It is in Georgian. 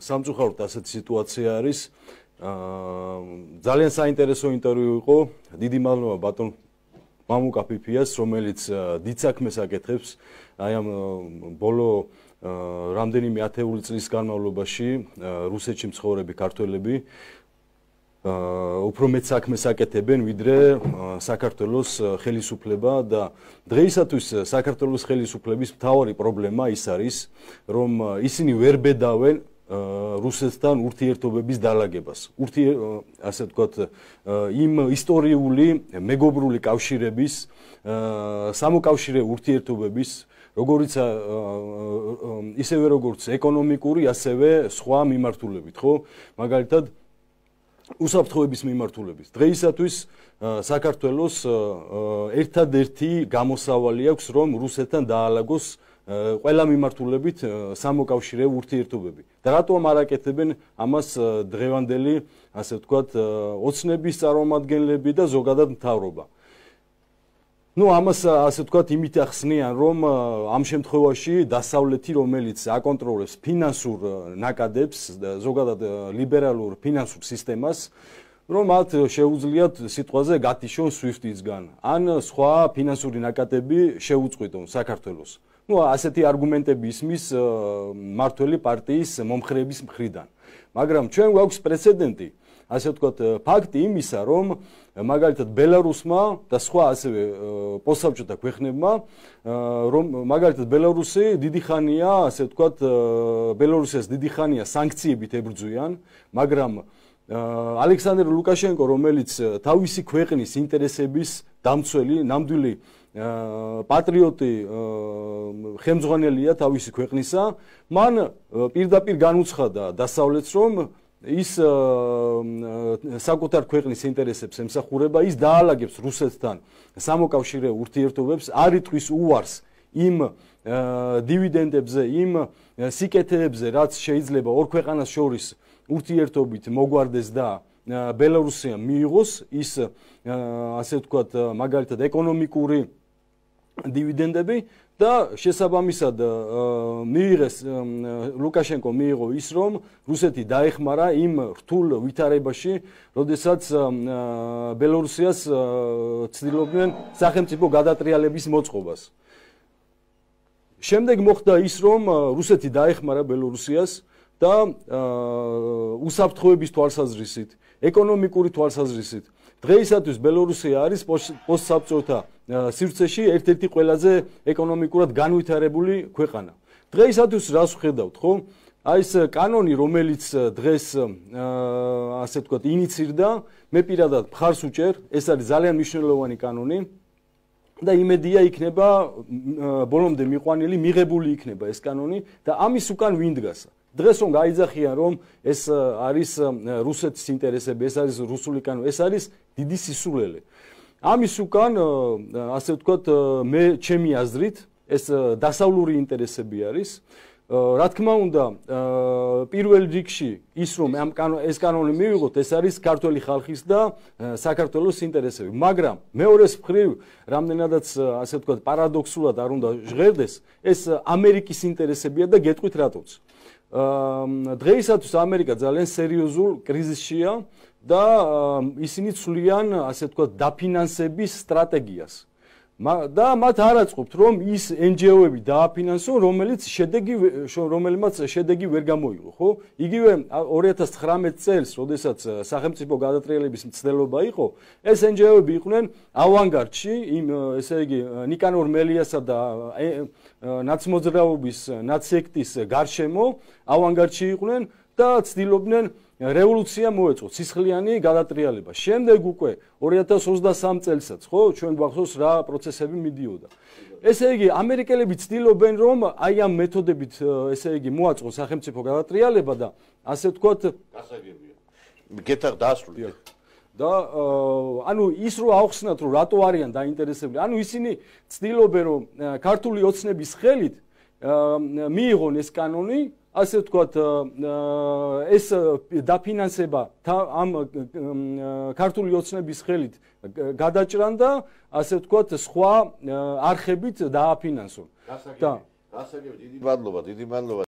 სამწუხაროდ ასეთი სიტუაცია არის. აა ძალიან საინტერესო ინტერვიუ იყო. დიდი მადლობა ბატონ მამუკა ფიფიას, რომელიც დიდ საქმეს აკეთებს. აი ამ ბოლო რამდენიმე ათეული წლის განმავლობაში რუსეთში მცხოვრები ქართველები აა უფრო მეც საქმეს აკეთებენ ვიდრე საქართველოს ხელისუფლება და დღეისათვის საქართველოს ხელისუფლების მთავარი პრობლემა ის არის რომ ისინი ვერ ბედავენ რუსეთთან ურთიერთობების დალაგებას. ურთი ასე ვთქვათ იმ ისტორიული მეგობრული კავშირების სამოკავშირე ურთიერთობების როგორიც ისევე როგორც ეკონომიკური, ასევე სხვა მიმართულებით, ხო? მაგალითად უსაფრთხოების მიმართულებით. დღეისათვის საქართველოს ერთადერთი გამოსავალი აქვს, რომ რუსეთთან დაალაგოს ყველა მიმართულებით სამოკავშირე ურთიერთობები. და რატომ არ აკეთებენ ამას დღევანდელი, ასე ვთქვათ, ოცნების წარმომადგენლები და ზოგადად მთავრობა? ну ამას ასე ვთქვათ იმით ახსნიან რომ ამ შემთხვევაში დასავლეთი რომელიც აკონტროლებს ფინანსურ ნაკადებს ზოგადად ლიბერალურ ფინანსურ სისტემას რომ მათ შეუძლიათ სიტყვაზე გათიშონ SWIFT-ისგან. ან სხვა ფინანსური ნაკადები შეუწყვიტონ საქართველოს. ну ასეთი არგუმენტები ისმის მართველი პარტიის მომხრეების მხრიდან. მაგრამ ჩვენ გვაქვს პრეცედენტი. ასე ვთქვათ, ფაქტი იმისა, რომ მაგალითად ბელარუსმა და სხვა ასევე პოსტსაბჭოთა ქვეყნებმა რომ მაგალითად ბელარუსი დიდი ხანია, ასე ვთქვათ, ბელარუსის დიდი ხანია სანქციებით ებრძვიან, მაგრამ ალექსანდრ ლუკაშენკო, რომელიც თავისი ქვეყნის ინტერესების დამცველი, ნამდვილი პატრიოტი ხელმძღვანელია თავისი ქვეყნისა, მან პირდაპირ განუცხადა დასავლეთს, რომ ის საკუთარ ქვეყნის ინტერესებს ემსახურება, ის დაალაგებს რუსეთთან სამოკავშირე ურთიერთობებს, არ იტყვის უარს იმ დივიდენდებზე, იმ სიკეთეებზე, რაც შეიძლება ორ ქვეყანას შორის ურთიერთობით მოგვარდეს და ბელარუსია მიიღოს ის ასე ვთქვათ მაგალითად ეკონომიკური დივიდენდები და შესაბამისად მიიღეს ლუკაშენკო მიიღო ის რომ რუსეთი დაეხმარა იმ რთულ ვითარებაში, როდესაც ბელორუსიას ცდილობდნენ სახელმწიფო გადატრიალების მოწყობას. შემდეგ მოხდა ის რომ რუსეთი დაეხმარა ბელორუსიას და უსაფრთხოების თვალსაზრისით, ეკონომიკური თვალსაზრისით დღეისათვის ბელორუსია არის პოსტსაბჭოთა სივრცეში ერთ-ერთი ყველაზე ეკონომიკურად განვითარებული ქვეყანა. დღეისათვის რას ვხედავთ, ხო? აი ეს კანონი, რომელიც დღეს ასე ვთქვათ, ინიცირდა, მე პირადად მხარს უჭერ, ეს არის ძალიან მნიშვნელოვანი კანონი. და იმედია იქნება ბოლომდე მიყვანილი, მიღებული იქნება ეს კანონი და ამის უკან ვინ დგას? დღეს რომ გაიძახიან რომ ეს არის რუსეთის ინტერესები, ეს არის რუსული კანონი, ეს არის დიდი სისულელე. ამის უკან ასე ვთქვათ მე ჩემი აზრით ეს დასავლური ინტერესები არის. რა თქმა უნდა, პირველ რიგში ის რომ ამ ეს კანონი მივიღოთ, ეს არის ქართული ხალხის და საქართველოს ინტერესები. მაგრამ მეორეს მხრივ, რამდენადაც ასე ვთქვათ პარადოქსულად არ უნდა ჟღერდეს, ეს ამერიკის ინტერესებია და გეტყვით რატოც. დღეისათვის ამერიკა ძალიან სერიოზულ კრიზისშია და ისინი ცვლიან ასე ვთქვათ დაფინანსების სტრატეგიას. და მათ არ აწყობთ რომ ის NGO-ები დააფინანსონ, რომელიც შედეგი რომელმაც შედეგი ვერ გამოიღო, ხო? იგივე 2019 წელს, როდესაც სახელმწიფო გადატრიალების მცდელობა იყო, ეს NGO-ები იყვნენ ავანგარდში, იმ ესე იგი ნიკანორ მელიასა და ნაცმოძრაობის ნაცექტის გარშემო ავანგარდში იყვნენ და ცდილობდნენ რევოლუცია მოეწყო, ცისხლიანი გადატრიალება. შემდეგ უკვე 2023 წელსაც, ხო, ჩვენ გვახსოვს რა პროცესები მიდიოდა. ესე იგი, ამერიკელები ცდილობენ რომ აი ამ მეთოდებით, ესე იგი, მოაწყოს სახელმწიფო გადატრიალება და ასე ვთქვათ, გასაგებია. გეტარ დაასრულეთ. და ანუ ის რო აუხსნათ რომ რატო არიან დაინტერესებული ანუ ისინი ცდილობენ რომ ქართული ოცნების ხელით მიიღონ ეს კანონი ასე ვთქვათ ეს დაფინანსება ამ ქართული ოცნების ხელით გადაჭრან და ასე ვთქვათ სხვა არხებით დააფინანსონ. და გასაგები დიდი მადლობა დიდი მადლობა